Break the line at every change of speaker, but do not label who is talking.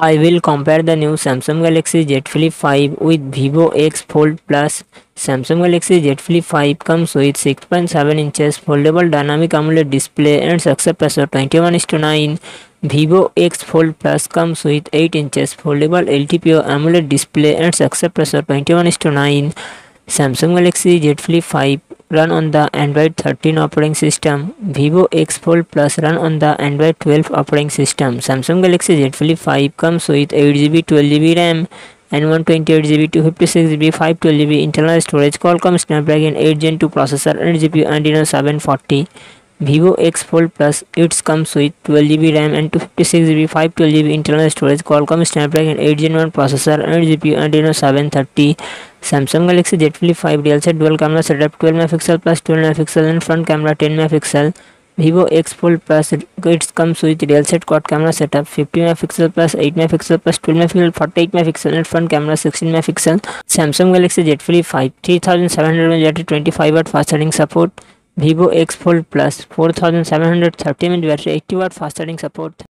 I will compare the new Samsung Galaxy Z Flip 5 with Vivo X Fold Plus. Samsung Galaxy Z Flip 5 comes with 6.7 inches foldable dynamic AMOLED display and success ratio 21 to 9. Vivo X Fold Plus comes with 8 inches foldable LTPO AMOLED display and success ratio 21 to 9. Samsung Galaxy Z Flip 5 run on the Android 13 operating system. Vivo X Fold Plus run on the Android 12 operating system. Samsung Galaxy Z Flip 5 comes with 8GB, 12GB RAM and 128GB, 256GB, 512GB internal storage. Qualcomm Snapdragon 8 Gen 2 processor and GPU Adreno 740. Vivo X Fold Plus it comes with 12GB RAM and 256GB 512GB internal storage Qualcomm Snapdragon 8 Gen 1 processor and GPU Adreno 730 Samsung Galaxy Z Flip 5 real set dual camera setup 12 megapixel plus 12 megapixel and front camera 10 megapixel Vivo X Fold Plus it comes with real set quad camera setup 50 megapixel plus 8 megapixel plus 12 megapixel 48 megapixel and front camera 16 megapixel Samsung Galaxy Z Flip 5 3700 mAh 25 watt fast charging support Vivo X Fold Plus 4730 mAh battery 80 watt fast charging support